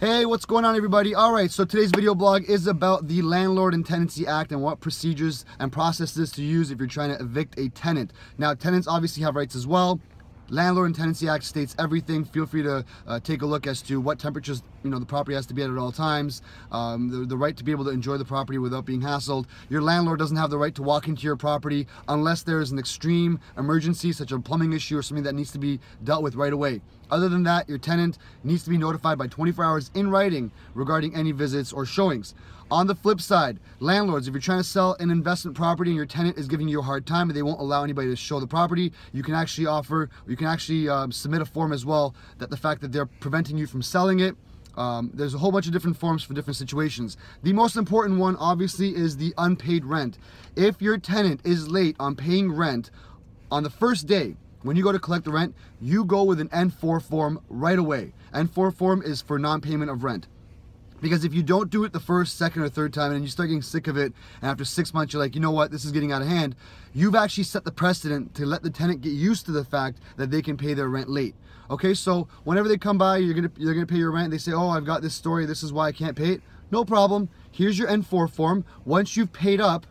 Hey, what's going on everybody? All right, so today's video blog is about the Landlord and Tenancy Act and what procedures and processes to use if you're trying to evict a tenant. Now, tenants obviously have rights as well. Landlord and Tenancy Act states everything. Feel free to uh, take a look as to what temperatures you know the property has to be at at all times. Um, the, the right to be able to enjoy the property without being hassled. Your landlord doesn't have the right to walk into your property unless there is an extreme emergency, such as a plumbing issue or something that needs to be dealt with right away. Other than that, your tenant needs to be notified by 24 hours in writing regarding any visits or showings. On the flip side, landlords, if you're trying to sell an investment property and your tenant is giving you a hard time and they won't allow anybody to show the property, you can actually offer, you can actually um, submit a form as well that the fact that they're preventing you from selling it um, there's a whole bunch of different forms for different situations. The most important one, obviously, is the unpaid rent. If your tenant is late on paying rent on the first day, when you go to collect the rent, you go with an N4 form right away. N4 form is for non-payment of rent. Because if you don't do it the first, second, or third time and you start getting sick of it, and after six months you're like, you know what, this is getting out of hand, you've actually set the precedent to let the tenant get used to the fact that they can pay their rent late. Okay, so whenever they come by, you're gonna you're gonna pay your rent. They say, oh, I've got this story. This is why I can't pay it. No problem. Here's your N4 form. Once you've paid up,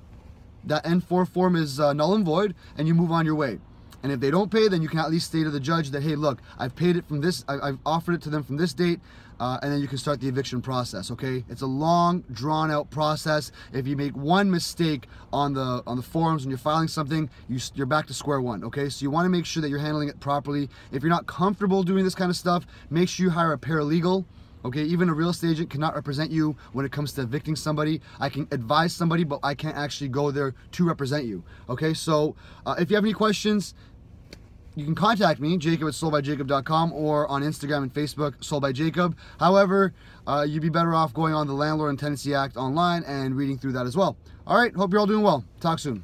that N4 form is uh, null and void, and you move on your way. And if they don't pay, then you can at least say to the judge that, hey, look, I've paid it from this, I, have offered it to them from this date, uh, and then you can start the eviction process, okay? It's a long, drawn out process. If you make one mistake on the on the forums when you're filing something, you, you're back to square one, okay? So you wanna make sure that you're handling it properly. If you're not comfortable doing this kind of stuff, make sure you hire a paralegal, Okay, even a real estate agent cannot represent you when it comes to evicting somebody. I can advise somebody, but I can't actually go there to represent you. Okay, so uh, if you have any questions, you can contact me, Jacob at soldbyjacob.com or on Instagram and Facebook, Sold by Jacob. However, uh, you'd be better off going on the Landlord and Tenancy Act online and reading through that as well. All right, hope you're all doing well. Talk soon.